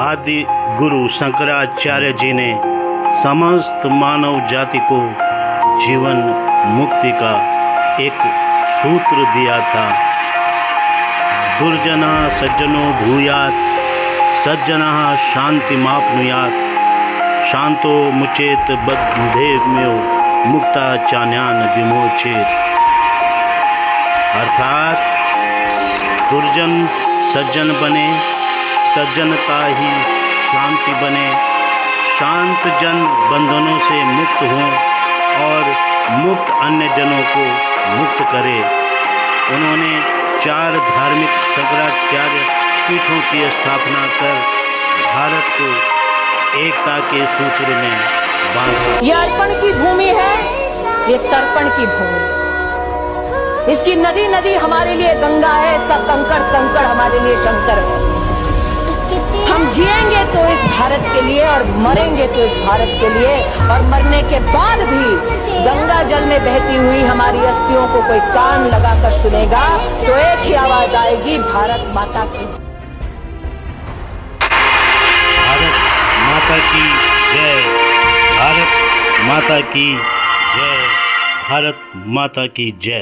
आदि गुरु शंकराचार्य जी ने समस्त मानव जाति को जीवन मुक्ति का एक सूत्र दिया था। दुर्जना सज्जनो भूयात, सज्जना शांति मापनुयात, शांतो मुचेत बद्धेम्यो मुक्ता चान्यान विमोचेत। अर्थात दुर्जन सज्जन बने सज्जनता ही शांति बने। शांत जन बंधनों से मुक्त हों और मुक्त अन्य जनों को मुक्त करे। उन्होंने चार धार्मिक शंकराचार्य पीठों की स्थापना कर भारत को एकता के सूत्र में बांधा। ये अर्पण की भूमि है, ये तर्पण की भूमि। इसकी नदी नदी हमारे लिए गंगा है, इसका कंकड़ कंकड़ हमारे लिए शंकर है। हम जिएँगे तो इस भारत के लिए और मरेंगे तो इस भारत के लिए। और मरने के बाद भी गंगा जल में बहती हुई हमारी अस्थियों को कोई कान लगाकर सुनेगा तो एक ही आवाज़ आएगी, भारत माता की। भारत माता की जय। भारत माता की जय। भारत माता की जय।